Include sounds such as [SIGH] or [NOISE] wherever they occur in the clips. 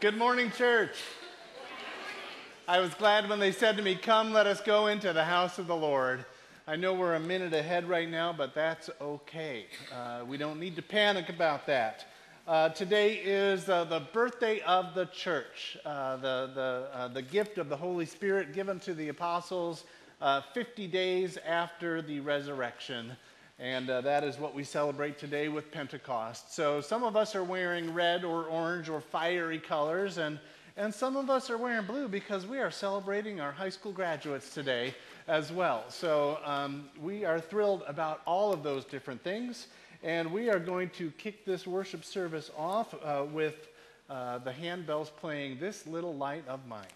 Good morning, church. I was glad when they said to me, Come, let us go into the house of the Lord. I know we're a minute ahead right now, but that's okay. Uh, we don't need to panic about that. Uh, today is uh, the birthday of the church, uh, the, the, uh, the gift of the Holy Spirit given to the apostles uh, 50 days after the resurrection. And uh, that is what we celebrate today with Pentecost. So some of us are wearing red or orange or fiery colors, and, and some of us are wearing blue because we are celebrating our high school graduates today as well. So um, we are thrilled about all of those different things. And we are going to kick this worship service off uh, with uh, the handbells playing This Little Light of Mine.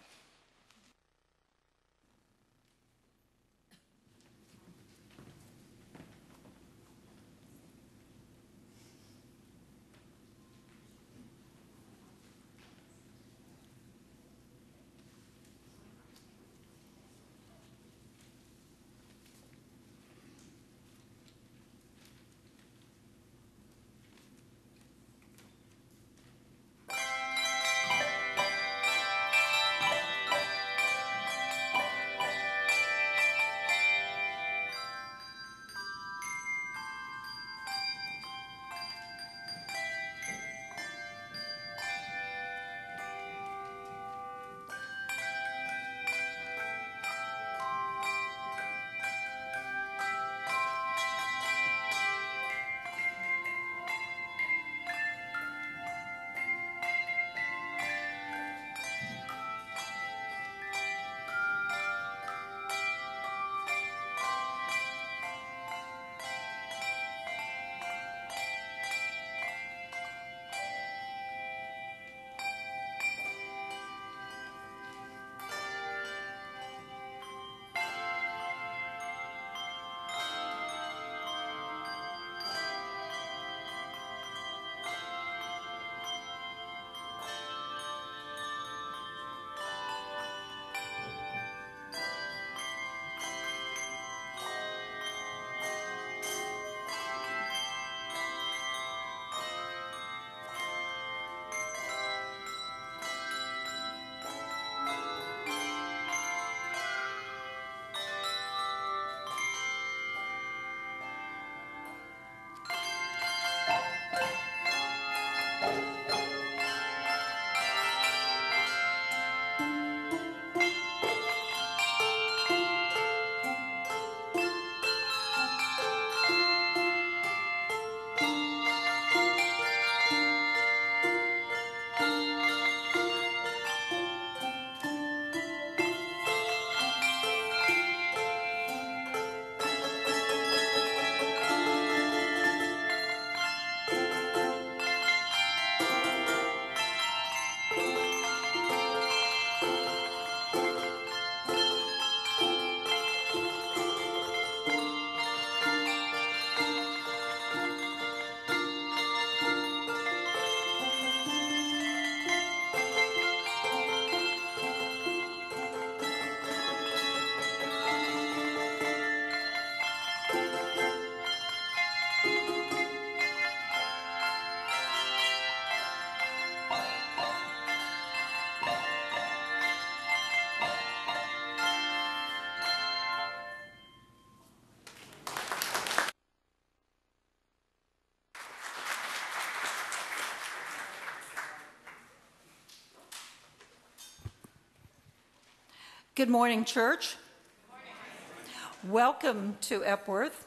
Good morning, church. Welcome to Epworth.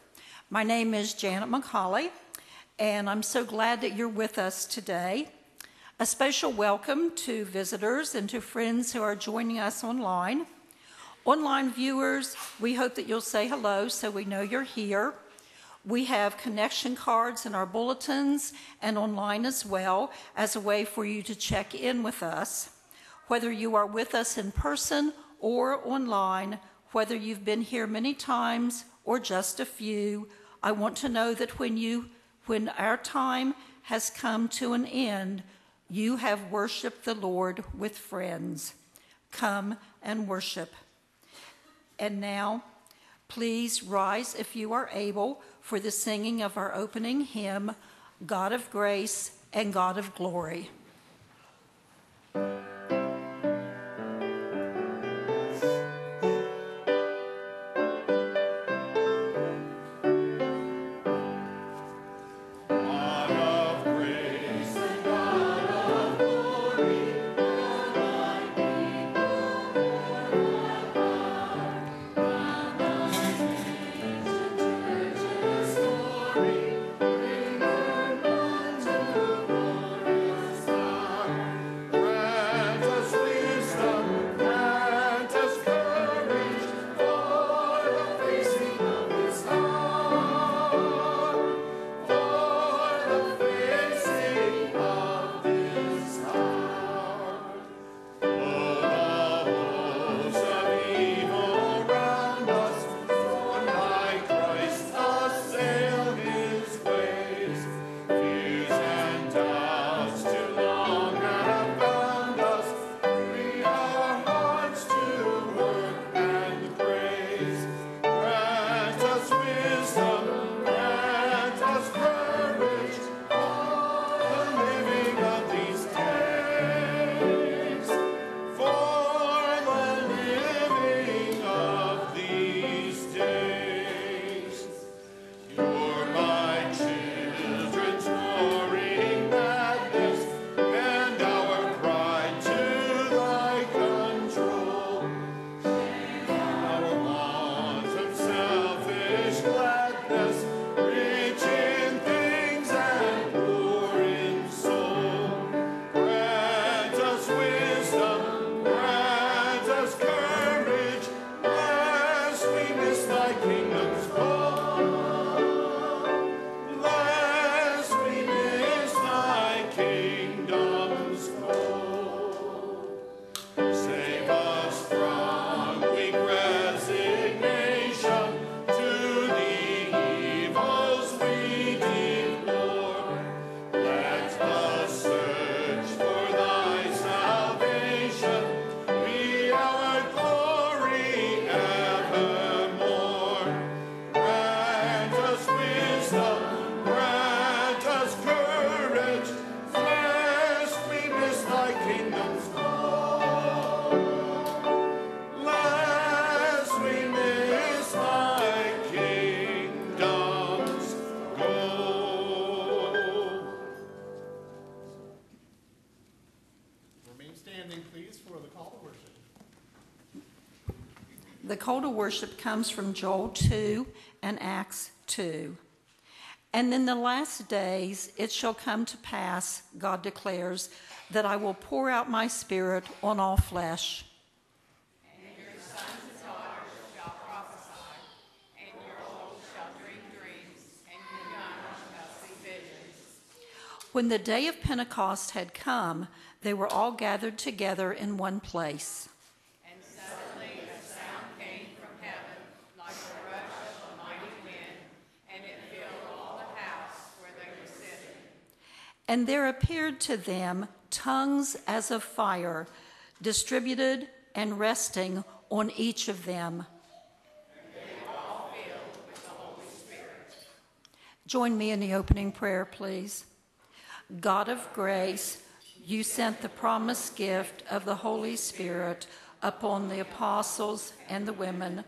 My name is Janet McCauley, and I'm so glad that you're with us today. A special welcome to visitors and to friends who are joining us online. Online viewers, we hope that you'll say hello so we know you're here. We have connection cards in our bulletins and online as well as a way for you to check in with us. Whether you are with us in person or online, whether you've been here many times or just a few, I want to know that when you when our time has come to an end, you have worshiped the Lord with friends. Come and worship. And now, please rise if you are able for the singing of our opening hymn, God of Grace and God of Glory. Call to worship comes from Joel 2 and Acts 2. And in the last days it shall come to pass, God declares, that I will pour out my spirit on all flesh. And your sons and daughters shall prophesy, and your old shall dreams, and your young shall see visions. When the day of Pentecost had come, they were all gathered together in one place. And there appeared to them tongues as of fire, distributed and resting on each of them. Join me in the opening prayer, please. God of grace, you sent the promised gift of the Holy Spirit upon the apostles and the women,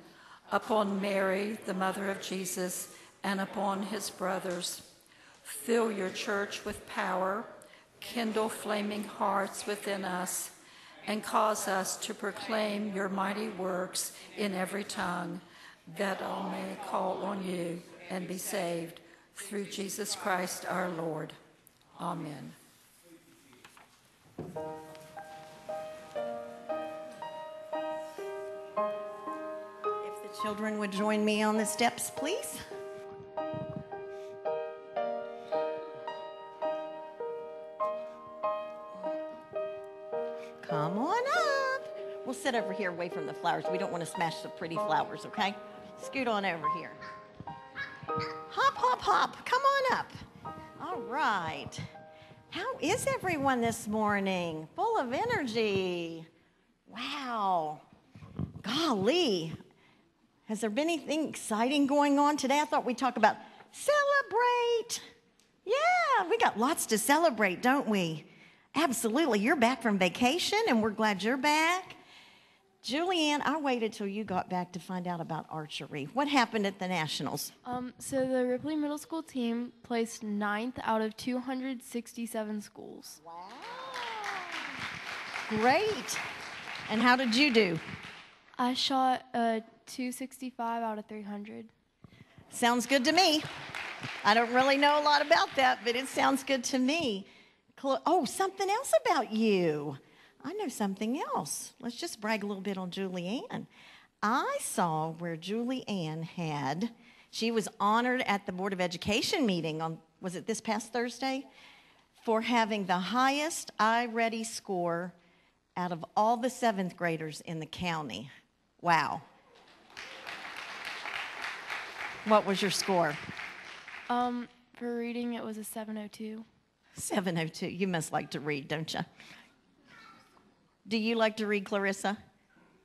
upon Mary, the mother of Jesus, and upon his brothers. Fill your church with power, kindle flaming hearts within us, and cause us to proclaim your mighty works in every tongue, that all may call on you and be saved through Jesus Christ our Lord. Amen. If the children would join me on the steps, please. Come on up. We'll sit over here away from the flowers. We don't want to smash the pretty flowers, okay? Scoot on over here. Hop, hop, hop. Come on up. All right. How is everyone this morning? Full of energy. Wow. Golly. Has there been anything exciting going on today? I thought we'd talk about celebrate. Yeah, we got lots to celebrate, don't we? Absolutely. You're back from vacation, and we're glad you're back. Julianne, I waited till you got back to find out about archery. What happened at the Nationals? Um, so the Ripley Middle School team placed ninth out of 267 schools. Wow. Great. And how did you do? I shot a 265 out of 300. Sounds good to me. I don't really know a lot about that, but it sounds good to me. Oh, something else about you. I know something else. Let's just brag a little bit on Julianne. I saw where Julianne had, she was honored at the Board of Education meeting on, was it this past Thursday? For having the highest iReady score out of all the seventh graders in the county. Wow. What was your score? Um, for reading, it was a 702. 702. You must like to read, don't you? Do you like to read, Clarissa?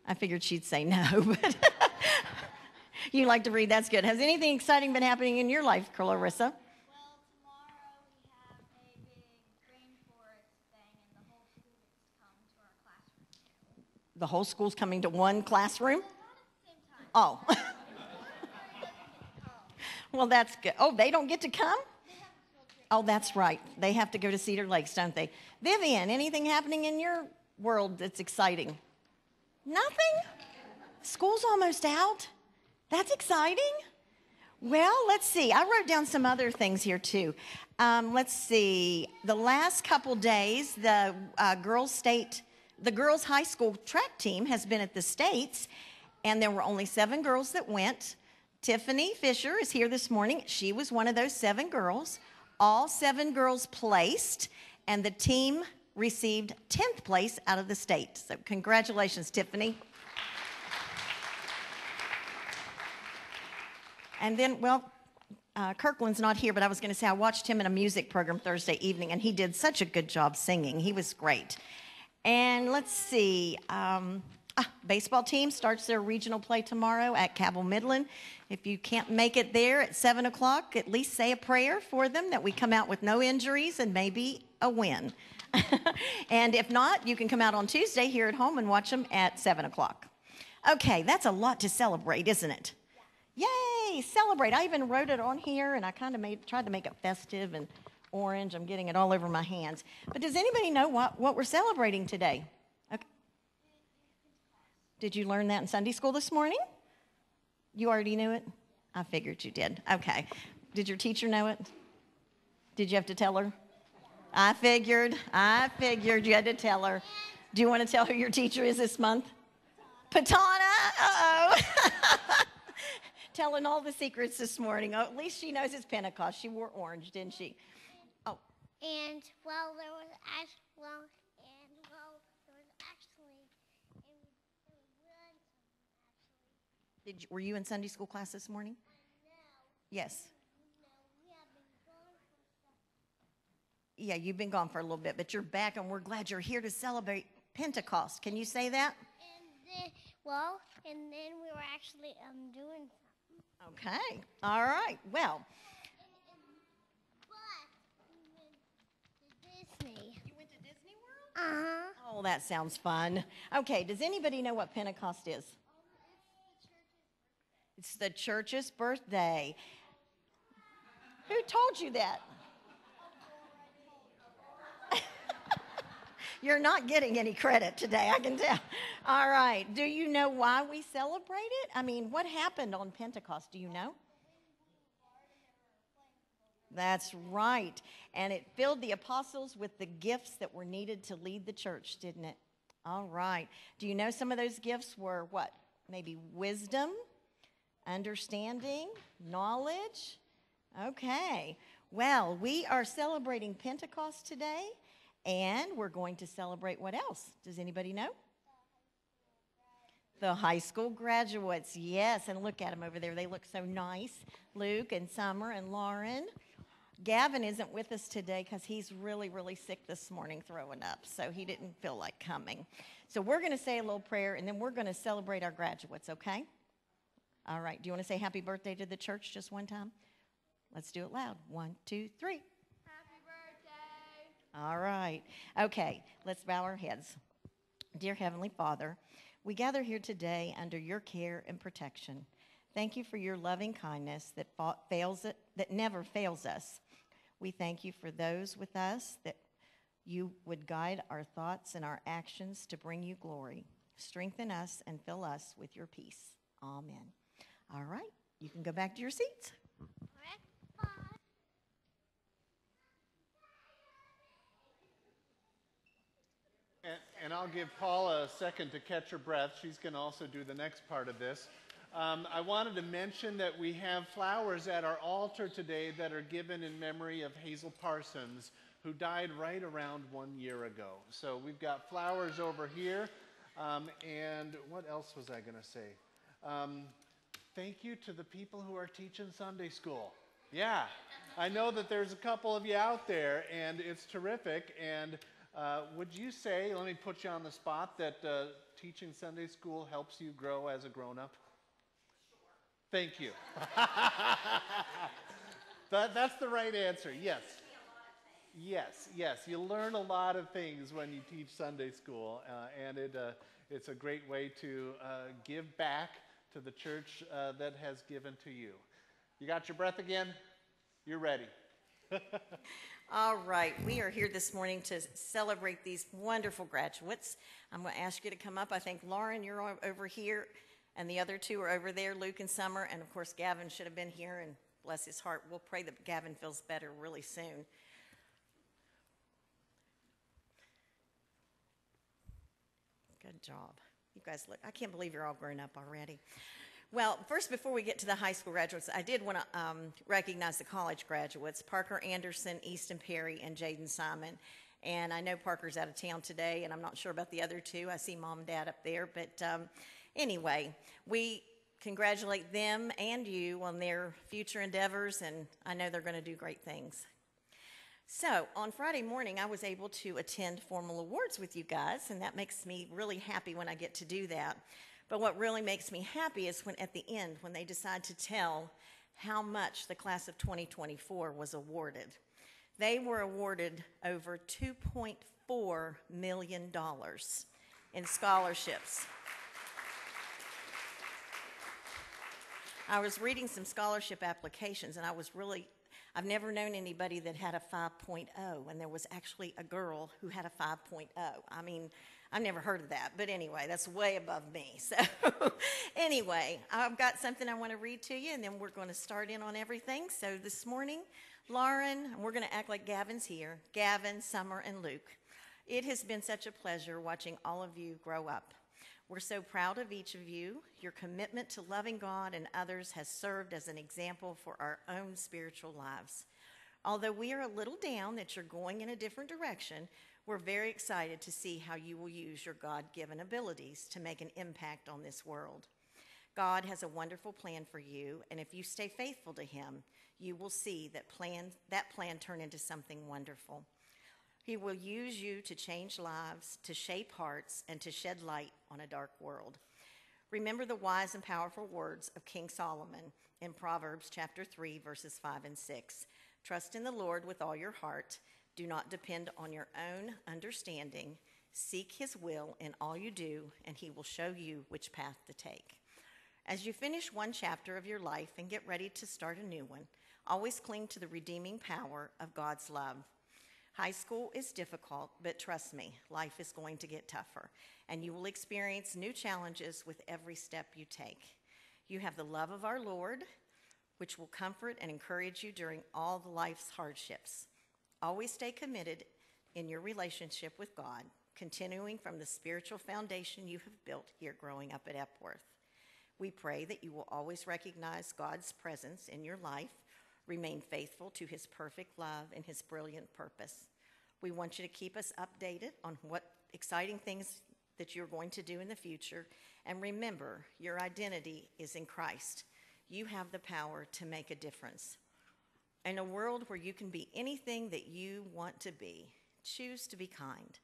I figured she'd say no, [LAUGHS] but [LAUGHS] you like to read. That's good. Has anything exciting been happening in your life, Clarissa? Well tomorrow we have a big grain thing and the whole school's coming to one classroom? Oh. [LAUGHS] well, that's good. Oh, they don't get to come? Oh, that's right. They have to go to Cedar Lakes, don't they? Vivian, anything happening in your world that's exciting? Nothing? School's almost out. That's exciting. Well, let's see. I wrote down some other things here too. Um, let's see. The last couple days, the uh, girls' state, the girls' high school track team has been at the states, and there were only seven girls that went. Tiffany Fisher is here this morning. She was one of those seven girls. All seven girls placed, and the team received 10th place out of the state. So, congratulations, Tiffany. And then, well, uh, Kirkland's not here, but I was going to say I watched him in a music program Thursday evening, and he did such a good job singing. He was great. And let's see, um, ah, baseball team starts their regional play tomorrow at Cabell Midland. If you can't make it there at seven o'clock, at least say a prayer for them that we come out with no injuries and maybe a win. [LAUGHS] and if not, you can come out on Tuesday here at home and watch them at seven o'clock. Okay, that's a lot to celebrate, isn't it? Yay, celebrate. I even wrote it on here and I kind of made tried to make it festive and orange. I'm getting it all over my hands. But does anybody know what, what we're celebrating today? Did you learn that in Sunday school this morning? You already knew it? I figured you did. Okay. Did your teacher know it? Did you have to tell her? I figured. I figured you had to tell her. Do you want to tell her your teacher is this month? Patana. Uh oh. [LAUGHS] telling all the secrets this morning. Oh, at least she knows it's Pentecost. She wore orange, didn't she? Oh, And well, there was actually well, and well, there was actually it was, it was really actually. Did you, were you in Sunday school class this morning? Yes. No, we have been gone for some. Yeah, you've been gone for a little bit, but you're back, and we're glad you're here to celebrate Pentecost. Can you say that? And then well, and then we were actually um doing something. Okay. All right. Well, But we went to Disney. you went to Disney World? Uh huh. Oh, that sounds fun. Okay. Does anybody know what Pentecost is? It's the church's birthday. Who told you that? [LAUGHS] You're not getting any credit today, I can tell. All right. Do you know why we celebrate it? I mean, what happened on Pentecost? Do you know? That's right. And it filled the apostles with the gifts that were needed to lead the church, didn't it? All right. Do you know some of those gifts were what? Maybe wisdom, understanding, knowledge? Okay. Well, we are celebrating Pentecost today, and we're going to celebrate what else? Does anybody know? The high school graduates, yes, and look at them over there. They look so nice. Luke and Summer and Lauren. Gavin isn't with us today because he's really, really sick this morning throwing up, so he didn't feel like coming. So we're going to say a little prayer and then we're going to celebrate our graduates, okay? All right. Do you want to say happy birthday to the church just one time? Let's do it loud. One, two, three. Happy birthday. All right. Okay, let's bow our heads. Dear Heavenly Father, we gather here today under your care and protection. Thank you for your loving kindness that fa- fails it, that never fails us. We thank you for those with us that you would guide our thoughts and our actions to bring you glory. Strengthen us and fill us with your peace. Amen. All right, you can go back to your seats. And, and I'll give Paula a second to catch her breath. She's going to also do the next part of this. Um, I wanted to mention that we have flowers at our altar today that are given in memory of Hazel Parsons, who died right around one year ago. So we've got flowers over here. Um, and what else was I going to say? Um, thank you to the people who are teaching Sunday school. Yeah, I know that there's a couple of you out there, and it's terrific. And uh, would you say, let me put you on the spot, that uh, teaching Sunday school helps you grow as a grown up? Thank you. [LAUGHS] that, that's the right answer, yes. Yes, yes. You learn a lot of things when you teach Sunday school, uh, and it, uh, it's a great way to uh, give back to the church uh, that has given to you. You got your breath again? You're ready. [LAUGHS] All right, we are here this morning to celebrate these wonderful graduates. I'm going to ask you to come up. I think Lauren, you're over here, and the other two are over there, Luke and Summer, and of course Gavin should have been here. And bless his heart, we'll pray that Gavin feels better really soon. Good job. You guys look, I can't believe you're all grown up already. Well, first, before we get to the high school graduates, I did want to um, recognize the college graduates Parker Anderson, Easton Perry, and Jaden Simon. And I know Parker's out of town today, and I'm not sure about the other two. I see mom and dad up there. But um, anyway, we congratulate them and you on their future endeavors, and I know they're going to do great things. So, on Friday morning, I was able to attend formal awards with you guys, and that makes me really happy when I get to do that. But what really makes me happy is when at the end, when they decide to tell how much the class of 2024 was awarded. They were awarded over $2.4 million in scholarships. I was reading some scholarship applications and I was really, I've never known anybody that had a 5.0, and there was actually a girl who had a 5.0. I mean, I've never heard of that, but anyway, that's way above me. [LAUGHS] So, anyway, I've got something I want to read to you, and then we're going to start in on everything. So, this morning, Lauren, and we're going to act like Gavin's here Gavin, Summer, and Luke. It has been such a pleasure watching all of you grow up. We're so proud of each of you. Your commitment to loving God and others has served as an example for our own spiritual lives. Although we are a little down that you're going in a different direction, we're very excited to see how you will use your God given abilities to make an impact on this world. God has a wonderful plan for you, and if you stay faithful to Him, you will see that plan, that plan turn into something wonderful. He will use you to change lives, to shape hearts, and to shed light on a dark world. Remember the wise and powerful words of King Solomon in Proverbs chapter 3 verses 5 and 6. Trust in the Lord with all your heart. Do not depend on your own understanding. Seek his will in all you do, and he will show you which path to take. As you finish one chapter of your life and get ready to start a new one, always cling to the redeeming power of God's love. High school is difficult, but trust me, life is going to get tougher, and you will experience new challenges with every step you take. You have the love of our Lord, which will comfort and encourage you during all the life's hardships. Always stay committed in your relationship with God, continuing from the spiritual foundation you have built here growing up at Epworth. We pray that you will always recognize God's presence in your life remain faithful to his perfect love and his brilliant purpose. We want you to keep us updated on what exciting things that you're going to do in the future. And remember, your identity is in Christ. You have the power to make a difference. In a world where you can be anything that you want to be, choose to be kind.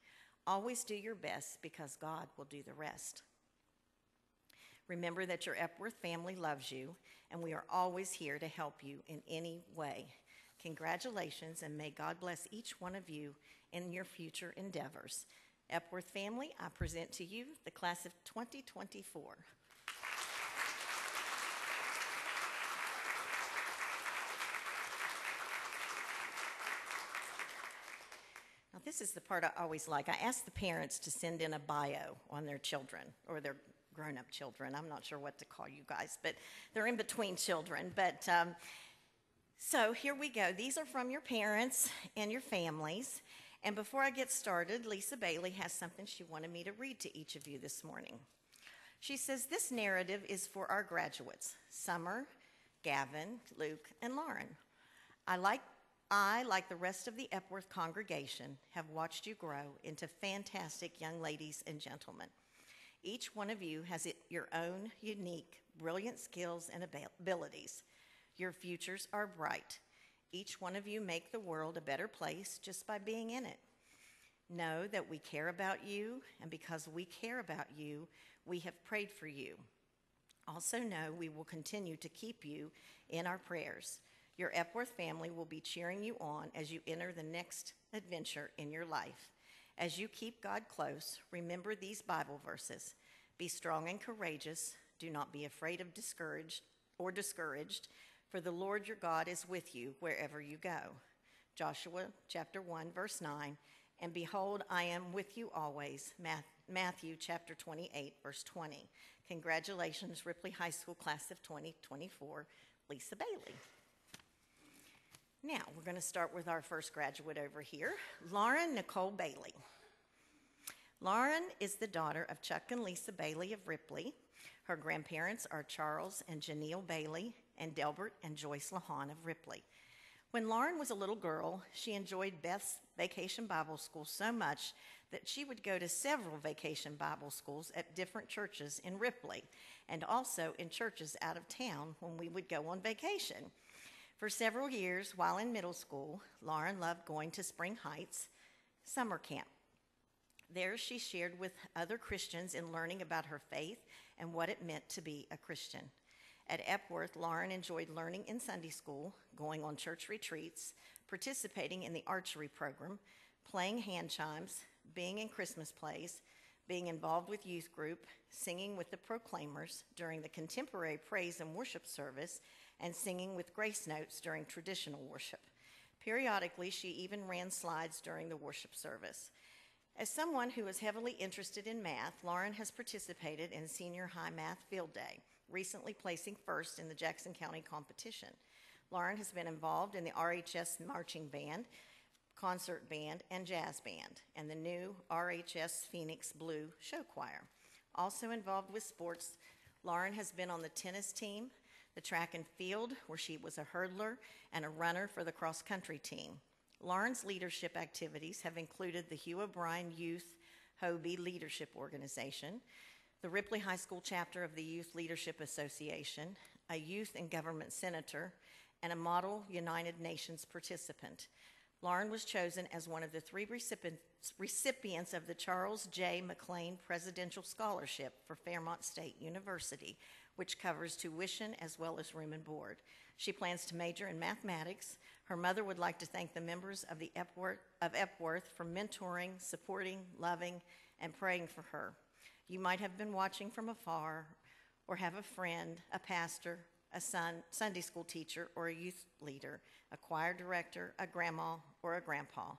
Always do your best because God will do the rest. Remember that your Epworth family loves you, and we are always here to help you in any way. Congratulations, and may God bless each one of you in your future endeavors. Epworth family, I present to you the class of 2024. Now, this is the part I always like. I ask the parents to send in a bio on their children or their grown up children. I'm not sure what to call you guys, but they're in between children. But um, so here we go. These are from your parents and your families. And before I get started, Lisa Bailey has something she wanted me to read to each of you this morning. She says, This narrative is for our graduates Summer, Gavin, Luke, and Lauren. I like I, like the rest of the Epworth congregation, have watched you grow into fantastic young ladies and gentlemen. Each one of you has your own unique, brilliant skills and abilities. Your futures are bright. Each one of you make the world a better place just by being in it. Know that we care about you, and because we care about you, we have prayed for you. Also, know we will continue to keep you in our prayers. Your Epworth family will be cheering you on as you enter the next adventure in your life. As you keep God close, remember these Bible verses Be strong and courageous. Do not be afraid of discouraged or discouraged, for the Lord your God is with you wherever you go. Joshua chapter 1, verse 9. And behold, I am with you always. Matthew chapter 28, verse 20. Congratulations, Ripley High School class of 2024, Lisa Bailey. Now, we're going to start with our first graduate over here, Lauren Nicole Bailey. Lauren is the daughter of Chuck and Lisa Bailey of Ripley. Her grandparents are Charles and Janelle Bailey and Delbert and Joyce Lahan of Ripley. When Lauren was a little girl, she enjoyed Beth's vacation Bible school so much that she would go to several vacation Bible schools at different churches in Ripley and also in churches out of town when we would go on vacation. For several years while in middle school, Lauren loved going to Spring Heights summer camp. There, she shared with other Christians in learning about her faith and what it meant to be a Christian. At Epworth, Lauren enjoyed learning in Sunday school, going on church retreats, participating in the archery program, playing hand chimes, being in Christmas plays, being involved with youth group, singing with the proclaimers during the contemporary praise and worship service, and singing with grace notes during traditional worship. Periodically, she even ran slides during the worship service. As someone who is heavily interested in math, Lauren has participated in Senior High Math Field Day, recently placing first in the Jackson County competition. Lauren has been involved in the RHS Marching Band, Concert Band, and Jazz Band, and the new RHS Phoenix Blue Show Choir. Also involved with sports, Lauren has been on the tennis team, the track and field, where she was a hurdler and a runner for the cross country team. Lauren's leadership activities have included the Hugh O'Brian Youth HOBY Leadership Organization, the Ripley High School chapter of the Youth Leadership Association, a youth and government senator, and a Model United Nations participant. Lauren was chosen as one of the three recipients, recipients of the Charles J. McLean Presidential Scholarship for Fairmont State University, which covers tuition as well as room and board. She plans to major in mathematics. Her mother would like to thank the members of the Epworth, of Epworth for mentoring, supporting, loving, and praying for her. You might have been watching from afar or have a friend, a pastor, a son, Sunday school teacher, or a youth leader, a choir director, a grandma, or a grandpa.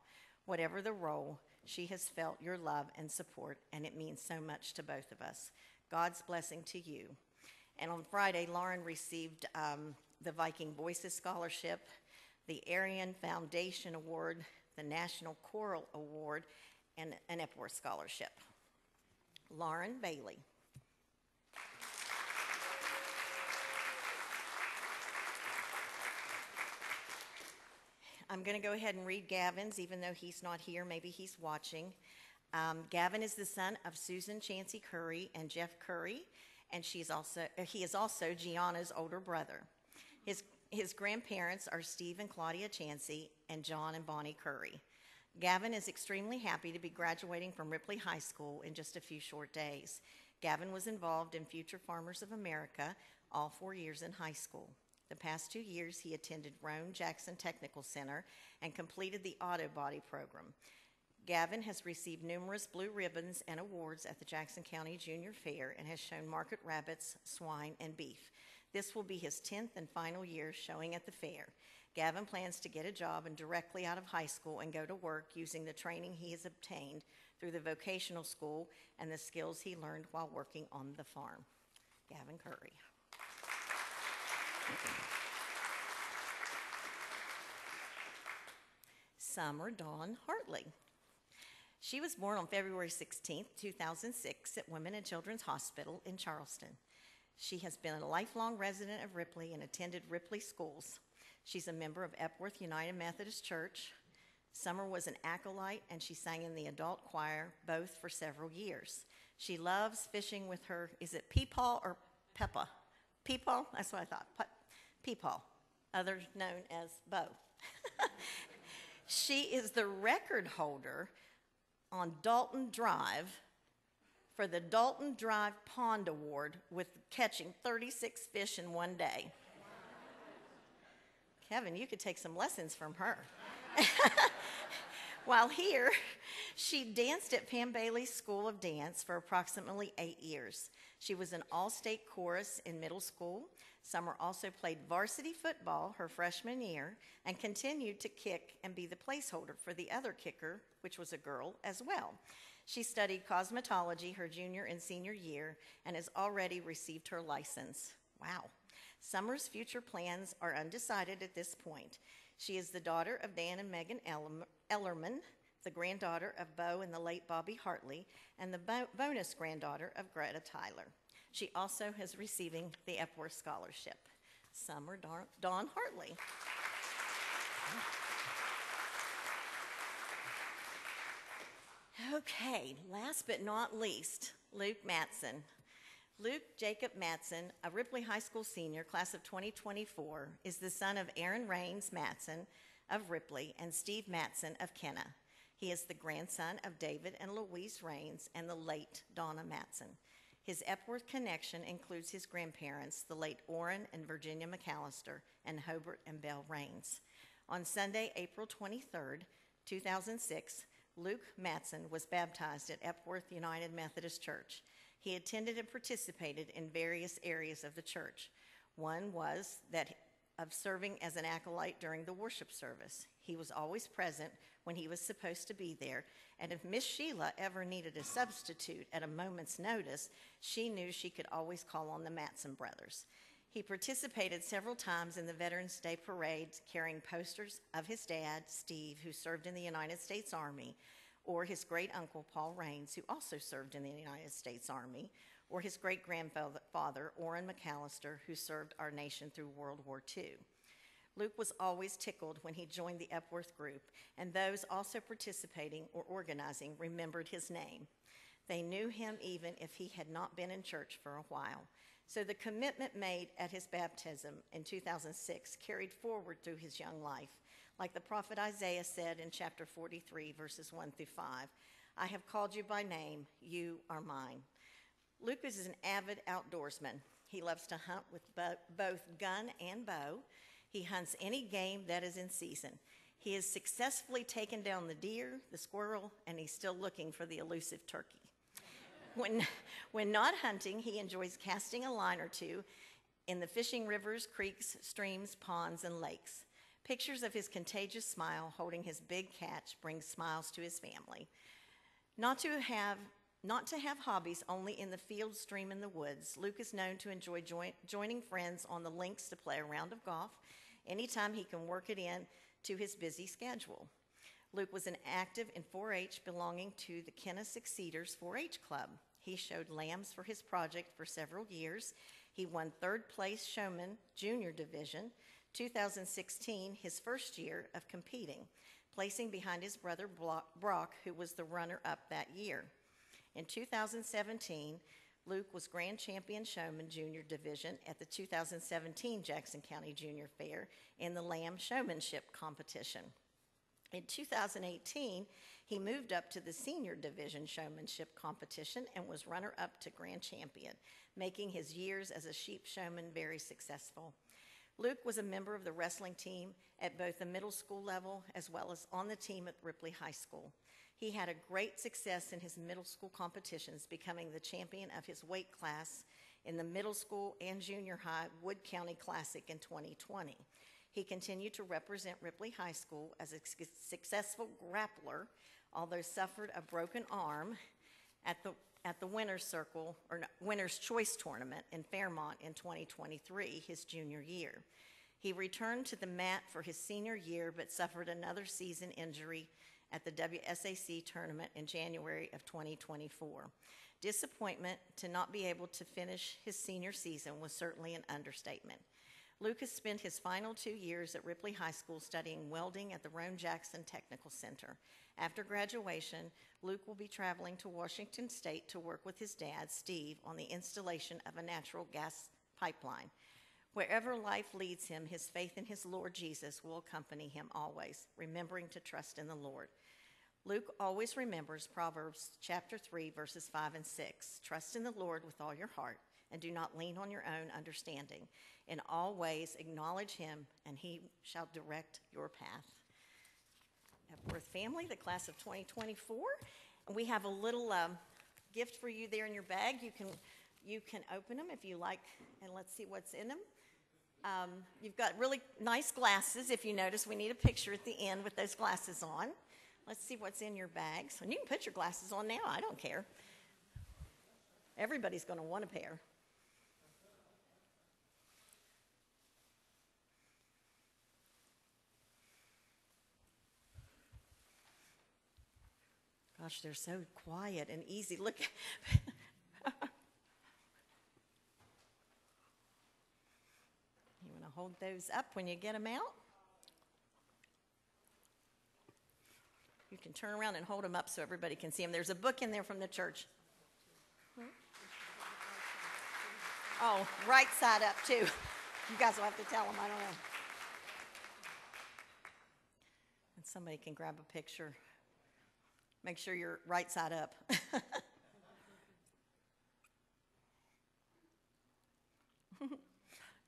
Whatever the role, she has felt your love and support, and it means so much to both of us. God's blessing to you. And on Friday, Lauren received um, the Viking Voices Scholarship, the Arion Foundation Award, the National Choral Award, and an Epworth Scholarship. Lauren Bailey. I'm going to go ahead and read Gavin's, even though he's not here. Maybe he's watching. Um, Gavin is the son of Susan Chansey Curry and Jeff Curry, and she's also, uh, he is also Gianna's older brother. His, his grandparents are Steve and Claudia Chansey and John and Bonnie Curry. Gavin is extremely happy to be graduating from Ripley High School in just a few short days. Gavin was involved in Future Farmers of America all four years in high school. The past two years, he attended Roane Jackson Technical Center and completed the auto body program. Gavin has received numerous blue ribbons and awards at the Jackson County Junior Fair and has shown market rabbits, swine, and beef. This will be his 10th and final year showing at the fair. Gavin plans to get a job and directly out of high school and go to work using the training he has obtained through the vocational school and the skills he learned while working on the farm. Gavin Curry. Summer Dawn Hartley. She was born on February 16, 2006, at Women and Children's Hospital in Charleston. She has been a lifelong resident of Ripley and attended Ripley schools. She's a member of Epworth United Methodist Church. Summer was an acolyte and she sang in the adult choir both for several years. She loves fishing with her, is it Peepaw or Peppa? Peepaw? That's what I thought. Pe- Peepaw, others known as Bo. [LAUGHS] she is the record holder on Dalton Drive for the Dalton Drive Pond Award with catching 36 fish in one day. Kevin, you could take some lessons from her. [LAUGHS] While here, she danced at Pam Bailey's School of Dance for approximately eight years. She was an all state chorus in middle school. Summer also played varsity football her freshman year and continued to kick and be the placeholder for the other kicker, which was a girl as well. She studied cosmetology her junior and senior year and has already received her license. Wow. Summer's future plans are undecided at this point. She is the daughter of Dan and Megan Ellerman, the granddaughter of Bo and the late Bobby Hartley, and the bo- bonus granddaughter of Greta Tyler. She also is receiving the Epworth Scholarship. Summer Dawn Dawn Hartley. Okay, last but not least, Luke Matson. Luke Jacob Matson, a Ripley High School senior, class of 2024, is the son of Aaron Rains Matson of Ripley and Steve Matson of Kenna. He is the grandson of David and Louise Rains and the late Donna Matson. His Epworth connection includes his grandparents, the late Orrin and Virginia McAllister, and Hobart and Belle Rains. On Sunday, April 23rd, 2006, Luke Matson was baptized at Epworth United Methodist Church. He attended and participated in various areas of the church. One was that of serving as an acolyte during the worship service. He was always present when he was supposed to be there, and if Miss Sheila ever needed a substitute at a moment's notice, she knew she could always call on the Matson brothers. He participated several times in the Veterans Day parades, carrying posters of his dad, Steve, who served in the United States Army, or his great uncle, Paul Rains, who also served in the United States Army, or his great grandfather, Orrin McAllister, who served our nation through World War II. Luke was always tickled when he joined the Epworth group, and those also participating or organizing remembered his name. They knew him even if he had not been in church for a while. So the commitment made at his baptism in 2006 carried forward through his young life. Like the prophet Isaiah said in chapter 43, verses 1 through 5 I have called you by name, you are mine. Lucas is an avid outdoorsman. He loves to hunt with bo- both gun and bow. He hunts any game that is in season. He has successfully taken down the deer, the squirrel, and he's still looking for the elusive turkey. When, [LAUGHS] when not hunting, he enjoys casting a line or two in the fishing rivers, creeks, streams, ponds, and lakes. Pictures of his contagious smile holding his big catch bring smiles to his family. Not to have not to have hobbies only in the field, stream, and the woods, Luke is known to enjoy join, joining friends on the links to play a round of golf anytime he can work it in to his busy schedule. Luke was an active in 4 H belonging to the Kenna Succeeders 4 H Club. He showed lambs for his project for several years. He won third place showman junior division, 2016, his first year of competing, placing behind his brother Brock, who was the runner up that year. In 2017, Luke was Grand Champion Showman Junior Division at the 2017 Jackson County Junior Fair in the Lamb Showmanship Competition. In 2018, he moved up to the Senior Division Showmanship Competition and was runner up to Grand Champion, making his years as a sheep showman very successful. Luke was a member of the wrestling team at both the middle school level as well as on the team at Ripley High School. He had a great success in his middle school competitions, becoming the champion of his weight class in the middle school and junior high Wood County Classic in 2020. He continued to represent Ripley High School as a successful grappler, although suffered a broken arm at the at the Winners Circle or Winners Choice Tournament in Fairmont in 2023, his junior year. He returned to the mat for his senior year but suffered another season injury at the WSAC tournament in January of 2024. Disappointment to not be able to finish his senior season was certainly an understatement. Lucas spent his final two years at Ripley High School studying welding at the Roane Jackson Technical Center. After graduation, Luke will be traveling to Washington State to work with his dad, Steve, on the installation of a natural gas pipeline. Wherever life leads him, his faith in his Lord Jesus will accompany him always, remembering to trust in the Lord. Luke always remembers Proverbs chapter 3, verses 5 and 6. Trust in the Lord with all your heart, and do not lean on your own understanding. In all ways, acknowledge him, and he shall direct your path. Epworth family, the class of 2024. And we have a little um, gift for you there in your bag. You can, you can open them if you like, and let's see what's in them. Um, you've got really nice glasses. If you notice, we need a picture at the end with those glasses on. Let's see what's in your bags. And you can put your glasses on now, I don't care. Everybody's going to want a pair. Gosh, they're so quiet and easy. Look. [LAUGHS] you want to hold those up when you get them out? You can turn around and hold them up so everybody can see them. There's a book in there from the church. Oh, right side up too. You guys will have to tell them, I don't know. And somebody can grab a picture. Make sure you're right side up. [LAUGHS]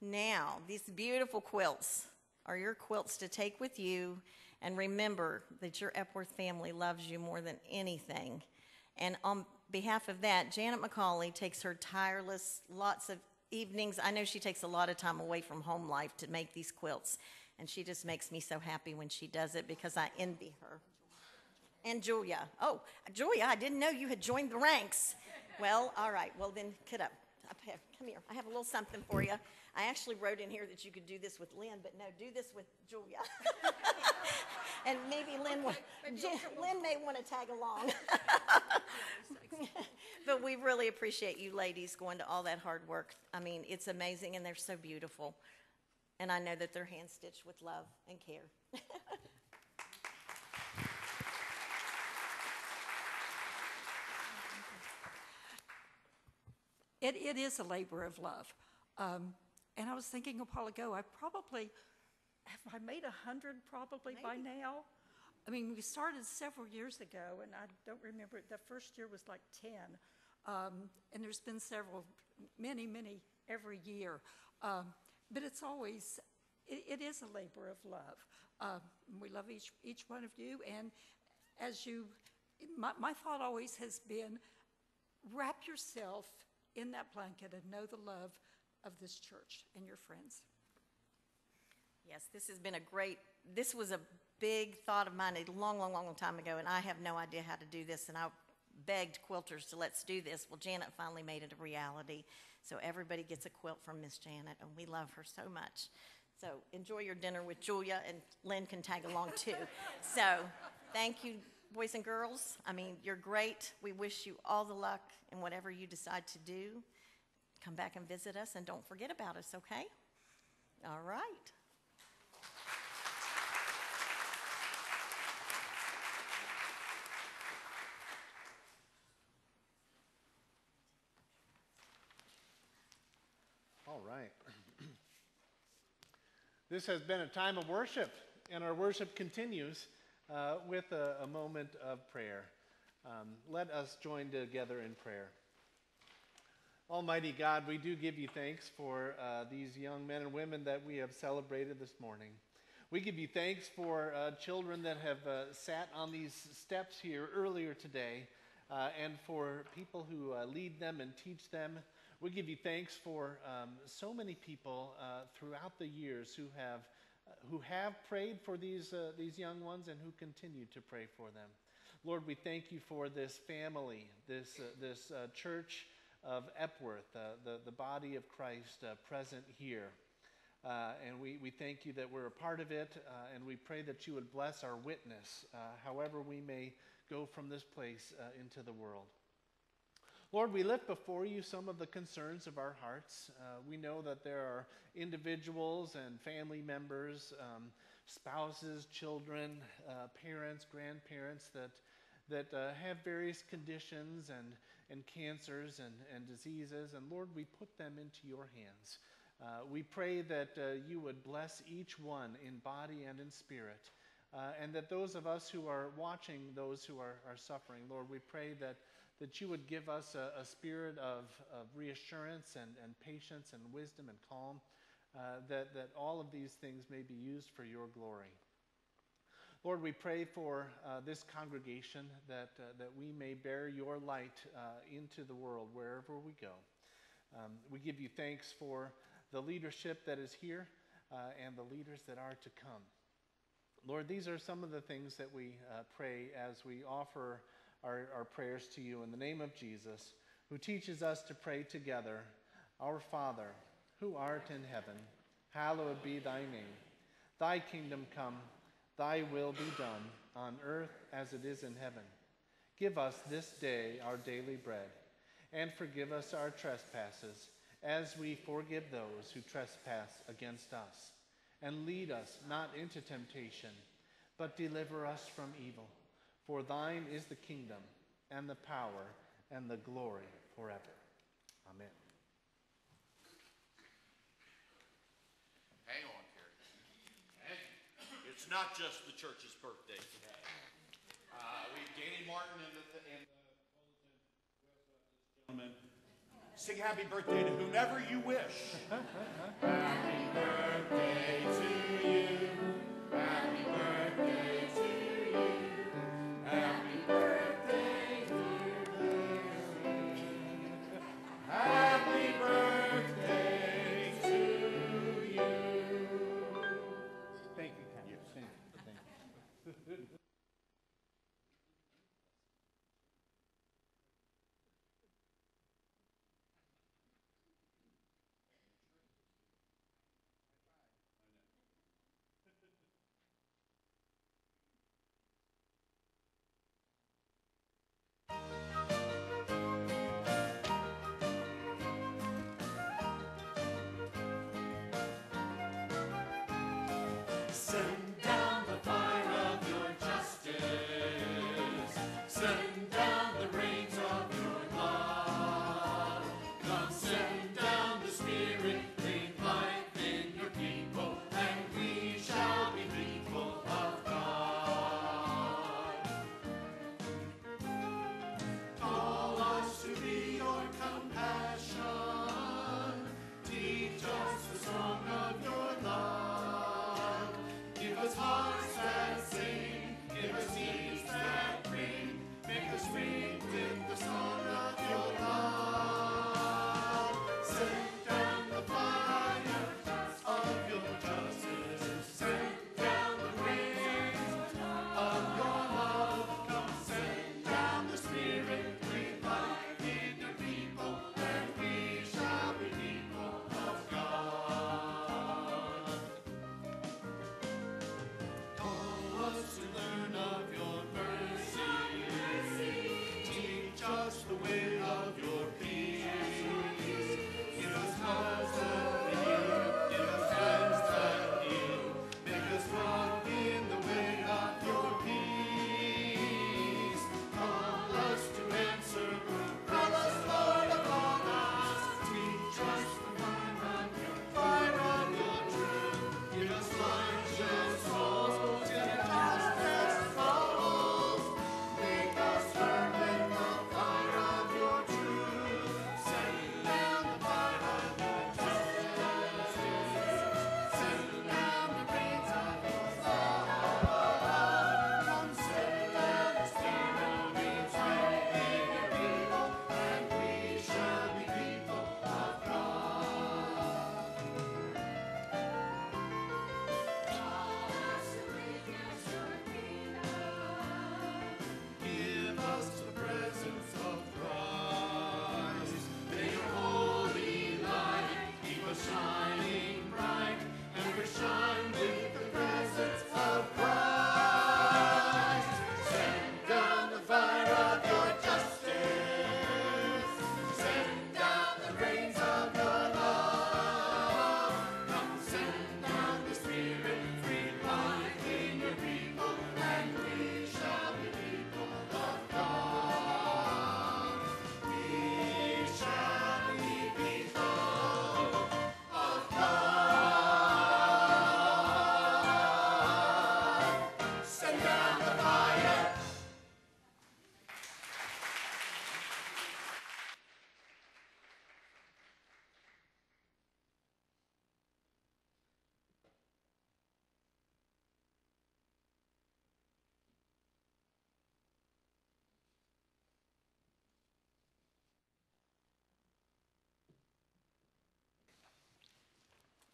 now, these beautiful quilts are your quilts to take with you. And remember that your Epworth family loves you more than anything. And on behalf of that, Janet McCauley takes her tireless, lots of evenings. I know she takes a lot of time away from home life to make these quilts. And she just makes me so happy when she does it because I envy her. And Julia. Oh, Julia, I didn't know you had joined the ranks. Well, all right. Well, then, get up. Up here. Come here. I have a little something for you. I actually wrote in here that you could do this with Lynn, but no, do this with Julia. [LAUGHS] and maybe Lynn, will, Lynn may want to tag along. [LAUGHS] [LAUGHS] but we really appreciate you ladies going to all that hard work. I mean, it's amazing and they're so beautiful. And I know that they're hand stitched with love and care. It, it is a labor of love. Um, and I was thinking a while ago, I probably, have I made a hundred probably by now? I mean, we started several years ago, and I don't remember, the first year was like 10. Um, and there's been several, many, many every year. Um, but it's always, it, it is a labor of love. Um, we love each, each one of you. And as you, my, my thought always has been wrap yourself in that blanket and know the love of this church and your friends. Yes, this has been a great, this was a big thought of mine a long, long, long time ago, and I have no idea how to do this, and I begged quilters to let's do this. Well, Janet finally made it a reality. So everybody gets a quilt from Miss Janet, and we love her so much. So enjoy your dinner with Julia, and Lynn can tag along too. so thank you, boys and girls. I mean, you're great. We wish you all the luck in whatever you decide to do. Come back and visit us, and don't forget about us, okay? All right. All right. [CLEARS THROAT] this has been a time of worship, and our worship continues uh, with a, a, moment of prayer. Um, let us join together in prayer. Almighty God, we do give you thanks for uh, these young men and women that we have celebrated this morning. We give you thanks for uh, children that have uh, sat on these steps here earlier today, uh, and for people who uh, lead them and teach them. We give you thanks for um, so many people uh, throughout the years who have, who have prayed for these, these young ones and who continue to pray for them. Lord, we thank you for this family, this, this church of Epworth, uh, the, the body of Christ uh, present here. Uh, and we, we thank you that we're a part of it, uh, and we pray that you would bless our witness, uh, however we may go from this place uh, into the world. Lord, we lift before you some of the concerns of our hearts. we know that there are individuals and family members, um, spouses, children, parents, grandparents that, that have various conditions and and cancers and, and diseases. And Lord, we put them into your hands. Uh, we pray that uh, you would bless each one in body and in spirit. Uh, and that those of us who are watching those who are, are suffering, Lord, we pray that, that you would give us a, a spirit of, of reassurance and, and patience and wisdom and calm, uh, that, that all of these things may be used for your glory. Lord, we pray for uh, this congregation that, uh, that we may bear your light uh, into the world wherever we go. Um, we give you thanks for the leadership that is here uh, and the leaders that are to come. Lord, these are some of the things that we uh, pray as we offer our, our prayers to you in the name of Jesus, who teaches us to pray together Our Father, who art in heaven, hallowed be thy name. Thy kingdom come, thy will be done, on earth as it is in heaven. Give us this day our daily bread, and forgive us our trespasses, as we forgive those who trespass against us. And lead us not into temptation, but deliver us from evil. For thine is the kingdom and the power and the glory forever. Amen. Hang on here. It's not just the church's birthday today. Uh, we've Danny Martin and the, th- and the gentleman. Sing happy birthday to whomever you wish. happy birthday.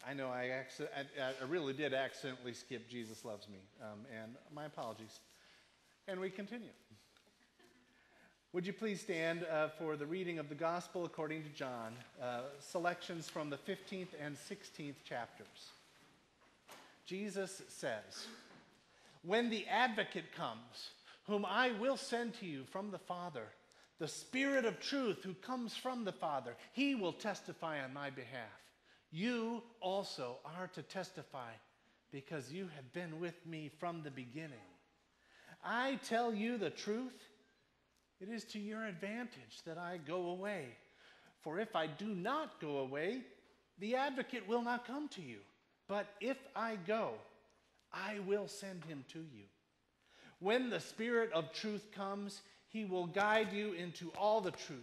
I know I, I, I, really did accidentally skip Jesus Loves Me, um, and my apologies. And we continue. Would you please stand uh, for the reading of the Gospel according to John, uh, selections from the 15th and 16th chapters? Jesus says, When the advocate comes, whom I will send to you from the Father, the Spirit of truth who comes from the Father, he will testify on my behalf. You also are to testify because you have been with me from the beginning. I tell you the truth, it is to your advantage that I go away. For if I do not go away, the advocate will not come to you. But if I go, I will send him to you. When the Spirit of truth comes, he will guide you into all the truth.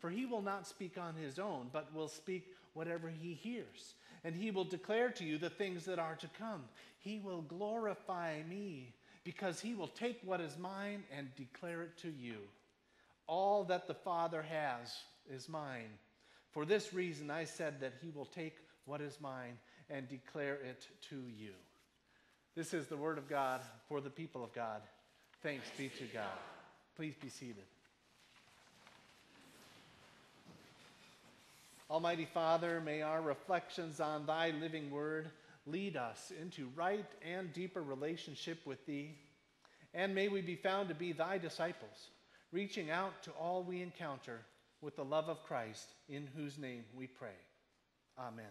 For he will not speak on his own, but will speak whatever he hears. And he will declare to you the things that are to come. He will glorify me, because he will take what is mine and declare it to you. All that the Father has is mine. For this reason, I said that he will take what is mine and declare it to you. This is the word of God for the people of God. Thanks be to God. Please be seated. Almighty Father, may our reflections on thy living word lead us into right and deeper relationship with thee. And may we be found to be thy disciples, reaching out to all we encounter with the love of Christ, in whose name we pray. Amen.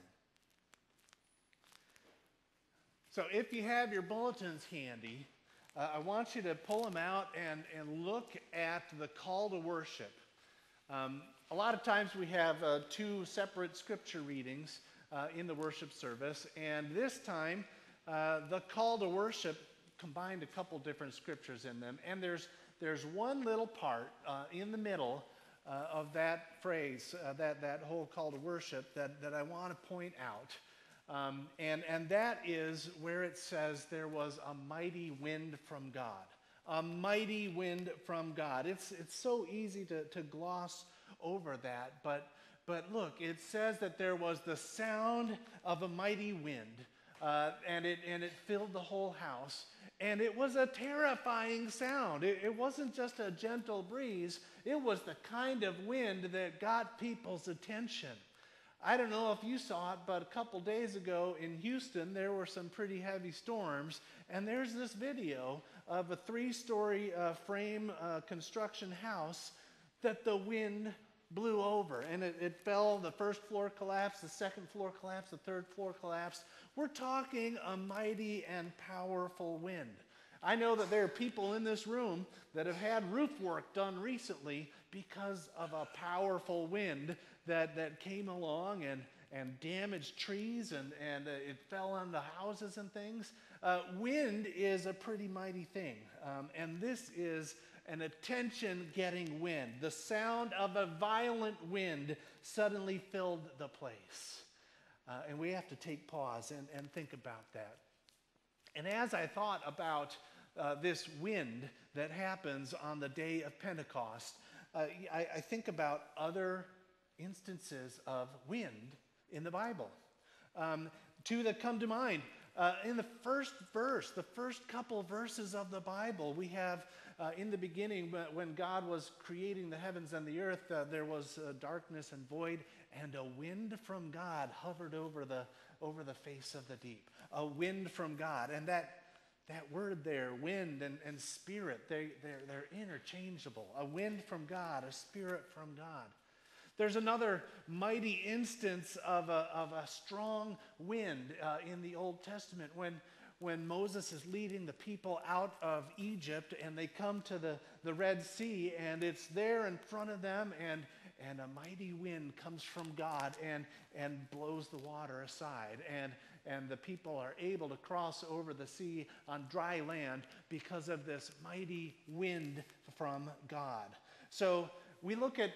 So, if you have your bulletins handy, uh, I want you to pull them out and, and look at the call to worship. Um, a lot of times we have uh, two separate scripture readings uh, in the worship service, and this time uh, the call to worship combined a couple different scriptures in them, and there's, there's one little part uh, in the middle uh, of that phrase, uh, that, that whole call to worship, that, that I want to point out. Um, and, and that is where it says there was a mighty wind from God. A mighty wind from God. It's, it's so easy to, to gloss over that, but, but look, it says that there was the sound of a mighty wind, uh, and, it, and it filled the whole house. And it was a terrifying sound. It, it wasn't just a gentle breeze, it was the kind of wind that got people's attention. I don't know if you saw it, but a couple days ago in Houston, there were some pretty heavy storms. And there's this video of a three story uh, frame uh, construction house that the wind blew over. And it, it fell, the first floor collapsed, the second floor collapsed, the third floor collapsed. We're talking a mighty and powerful wind. I know that there are people in this room that have had roof work done recently because of a powerful wind that, that came along and, and damaged trees and, and uh, it fell on the houses and things. Uh, wind is a pretty mighty thing. Um, and this is an attention getting wind. The sound of a violent wind suddenly filled the place. Uh, and we have to take pause and, and think about that. And as I thought about uh, this wind that happens on the day of Pentecost, uh, I, I, think about other instances of wind in the Bible. Um, two that come to mind. Uh, in the first verse, the first couple verses of the Bible, we have uh, in the beginning, when God was creating the heavens and the earth, uh, there was uh, darkness and void, and a wind from God hovered over the, over the face of the deep. A wind from God. And that, that word there, wind and, and spirit, they, they're, they're interchangeable. A wind from God, a spirit from God. There's another mighty instance of a, of a strong wind uh, in the Old Testament when, when Moses is leading the people out of Egypt and they come to the, the Red Sea and it's there in front of them and, and a mighty wind comes from God and, and blows the water aside. And, and the people are able to cross over the sea on dry land because of this mighty wind from God. So we look at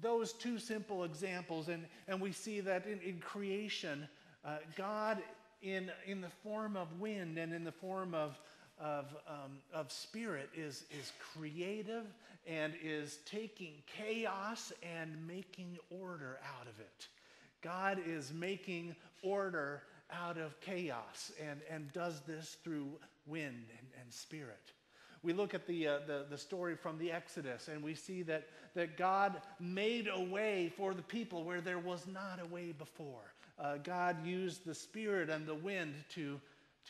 those two simple examples, and, and we see that in, in creation, uh, God, in, in the form of wind and in the form of, of, um, of spirit, is, is creative and is taking chaos and making order out of it. God is making order out of chaos and, and does this through wind and, and spirit. We look at the, uh, the, the story from the Exodus and we see that, that God made a way for the people where there was not a way before. Uh, God used the spirit and the wind to,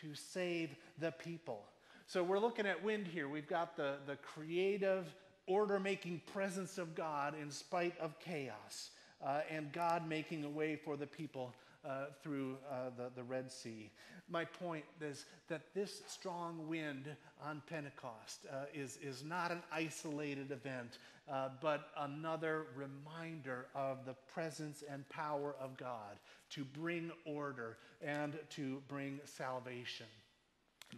to save the people. So we're looking at wind here. We've got the, the creative order making presence of God in spite of chaos, uh, and God making a way for the people uh, through uh, the, the Red Sea. My point is that this strong wind on Pentecost uh, is, is not an isolated event, uh, but another reminder of the presence and power of God to bring order and to bring salvation.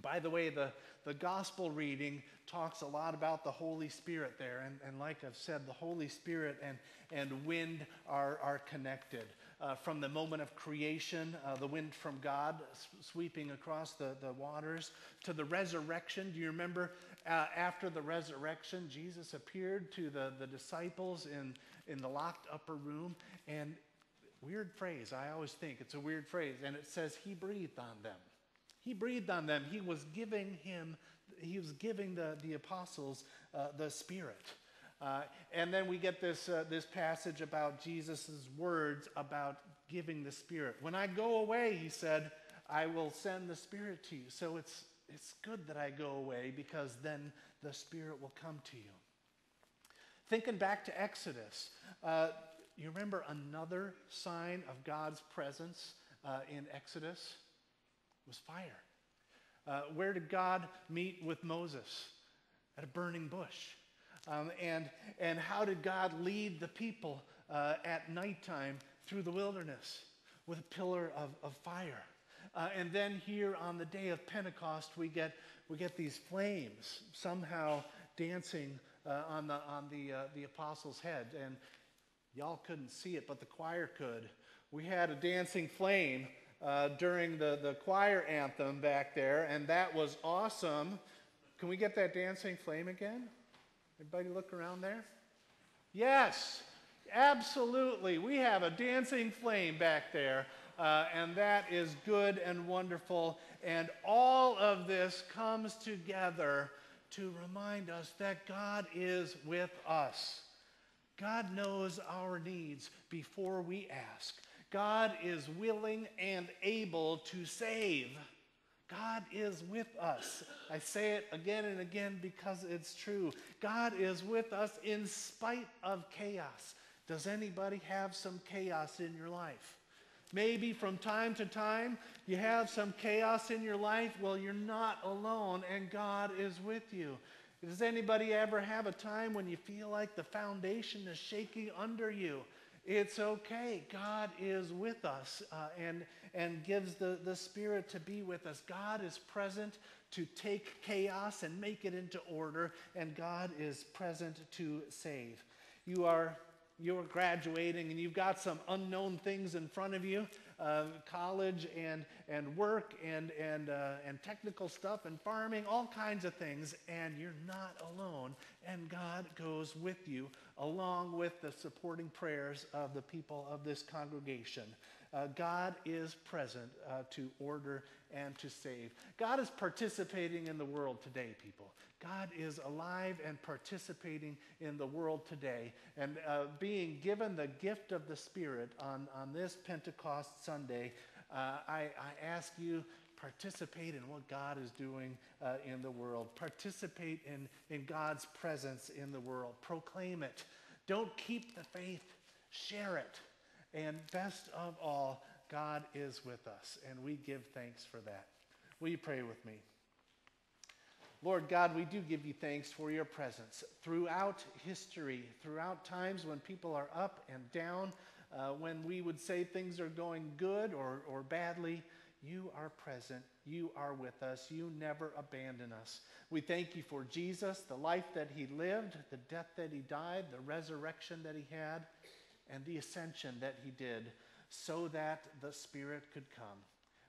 By the way, the, the gospel reading talks a lot about the Holy Spirit there. And, and like I've said, the Holy Spirit and, and wind are, are connected. Uh, from the moment of creation, uh, the wind from God sweeping across the, the waters, to the resurrection. Do you remember uh, after the resurrection, Jesus appeared to the, the disciples in, in the locked upper room? And weird phrase, I always think it's a weird phrase, and it says he breathed on them. He breathed on them. He was giving him, he was giving the, the apostles uh, the Spirit. Uh, and then we get this, uh, this passage about Jesus' words about giving the Spirit. When I go away, he said, I will send the Spirit to you. So it's, it's good that I go away because then the Spirit will come to you. Thinking back to Exodus, uh, you remember another sign of God's presence uh, in Exodus? was fire. Uh, where did God meet with Moses? At a burning bush. Um, and, and how did God lead the people uh, at nighttime through the wilderness? With a pillar of, of fire. Uh, and then here on the day of Pentecost, we get, we get these flames somehow dancing uh, on, the, on the, uh, the apostles' head. And y'all couldn't see it, but the choir could. We had a dancing flame uh, during the, the choir anthem back there, and that was awesome. Can we get that dancing flame again? Everybody look around there? Yes, absolutely. We have a dancing flame back there, uh, and that is good and wonderful. And all of this comes together to remind us that God is with us. God knows our needs before we ask. God is willing and able to save. God is with us. I say it again and again because it's true. God is with us in spite of chaos. Does anybody have some chaos in your life? Maybe from time to time you have some chaos in your life. Well, you're not alone, and God is with you. Does anybody ever have a time when you feel like the foundation is shaking under you? It's okay. God is with us uh, and, and gives the, the Spirit to be with us. God is present to take chaos and make it into order, and God is present to save. You are you're graduating and you've got some unknown things in front of you college and, and work and, and, uh, and technical stuff and farming, all kinds of things, and you're not alone. And God goes with you, along with the supporting prayers of the people of this congregation. Uh, God is present uh, to order and to save. God is participating in the world today, people. God is alive and participating in the world today and uh, being given the gift of the Spirit on, on this Pentecost Sunday. Uh, I, I ask you, participate in what God is doing uh, in the world. Participate in, in God's presence in the world. Proclaim it. Don't keep the faith, share it. And best of all, God is with us, and we give thanks for that. Will you pray with me? Lord God, we do give you thanks for your presence throughout history, throughout times when people are up and down, uh, when we would say things are going good or, or badly. You are present. You are with us. You never abandon us. We thank you for Jesus, the life that he lived, the death that he died, the resurrection that he had and the ascension that he did so that the Spirit could come.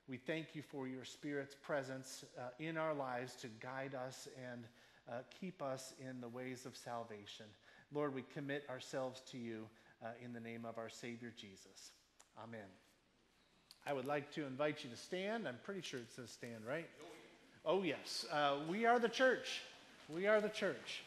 We thank you for your Spirit's presence uh, in our lives to guide us and uh, keep us in the ways of salvation. Lord, we commit ourselves to you uh, in the name of our Savior Jesus. Amen. I would like to invite you to stand. I'm pretty sure it says stand, right? Oh, yes. Uh, we are the church. We are the church.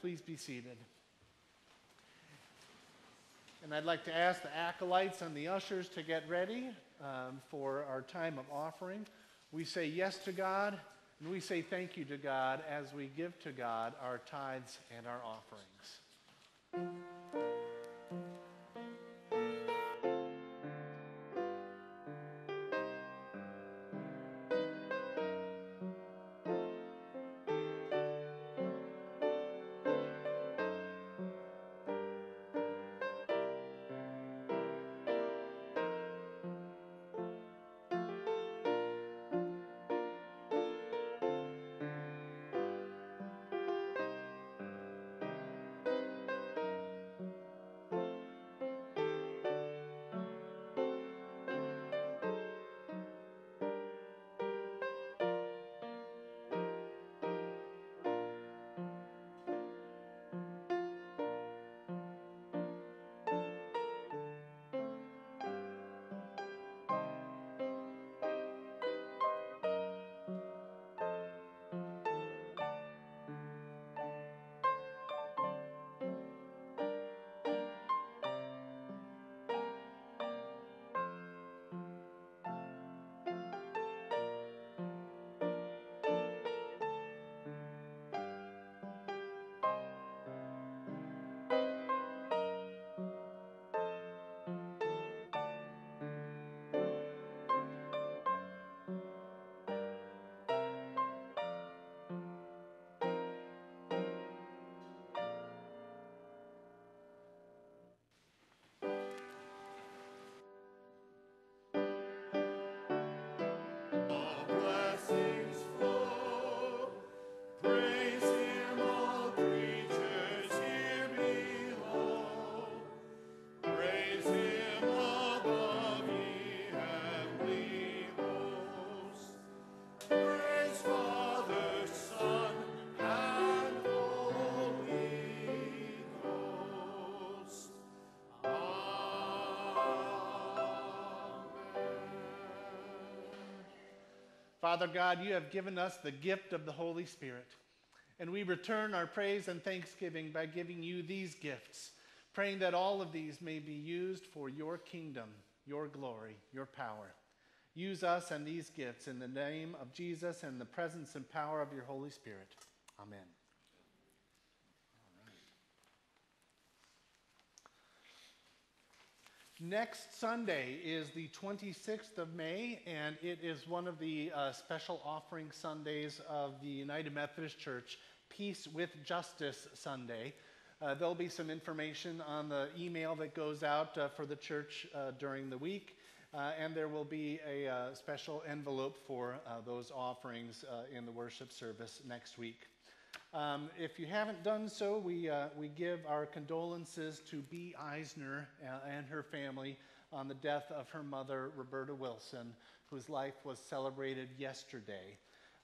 Please be seated. And I'd like to ask the acolytes and the ushers to get ready um, for our time of offering. We say yes to God, and we say thank you to God as we give to God our tithes and our offerings. Father God, you have given us the gift of the Holy Spirit. And we return our praise and thanksgiving by giving you these gifts, praying that all of these may be used for your kingdom, your glory, your power. Use us and these gifts in the name of Jesus and the presence and power of your Holy Spirit. Amen. Next Sunday is the 26th of May, and it is one of the uh, special offering Sundays of the United Methodist Church, Peace with Justice Sunday. Uh, there'll be some information on the email that goes out uh, for the church uh, during the week, uh, and there will be a uh, special envelope for those offerings in the worship service next week. Um, if you haven't done so, we, uh, we give our condolences to B. Eisner uh, and her family on the death of her mother, Roberta Wilson, whose life was celebrated yesterday.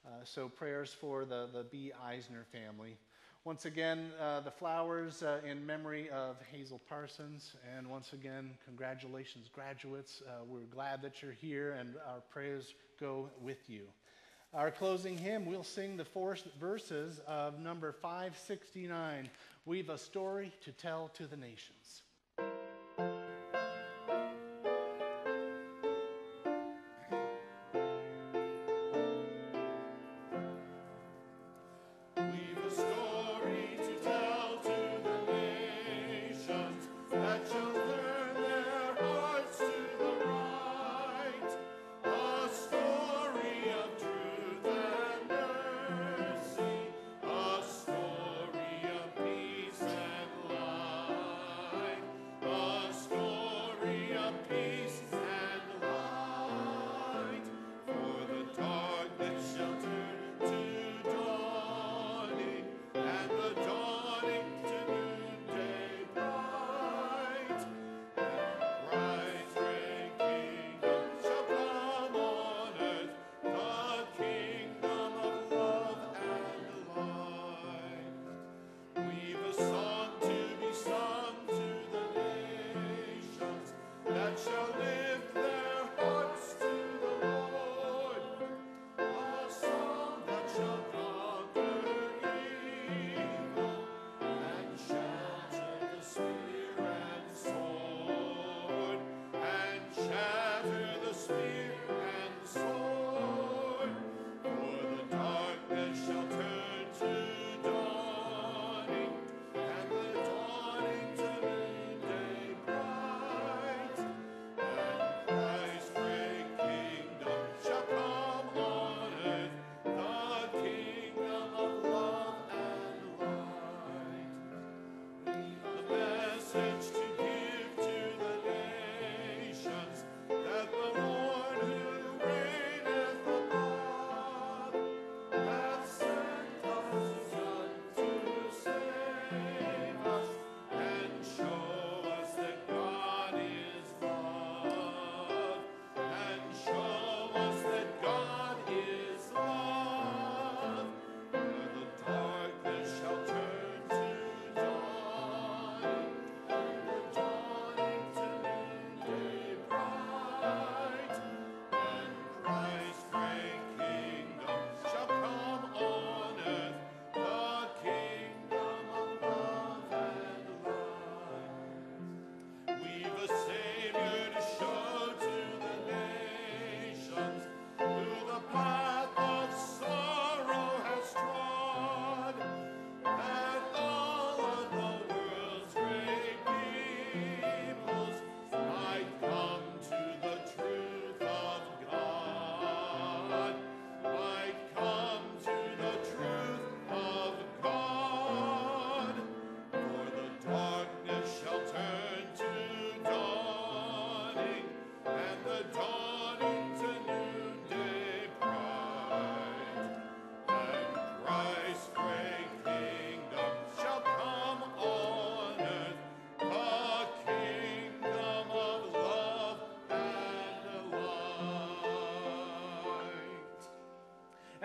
Uh, so, prayers for the, the B. Eisner family. Once again, uh, the flowers uh, in memory of Hazel Parsons. And once again, congratulations, graduates. Uh, we're glad that you're here, and our prayers go with you. Our closing hymn, we'll sing the four verses of number 569 We've a story to tell to the nations.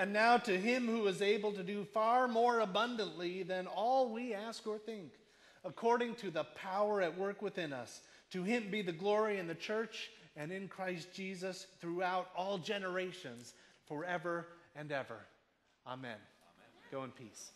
And now to him who is able to do far more abundantly than all we ask or think, according to the power at work within us, to him be the glory in the church and in Christ Jesus throughout all generations, forever and ever. Amen. Go in peace.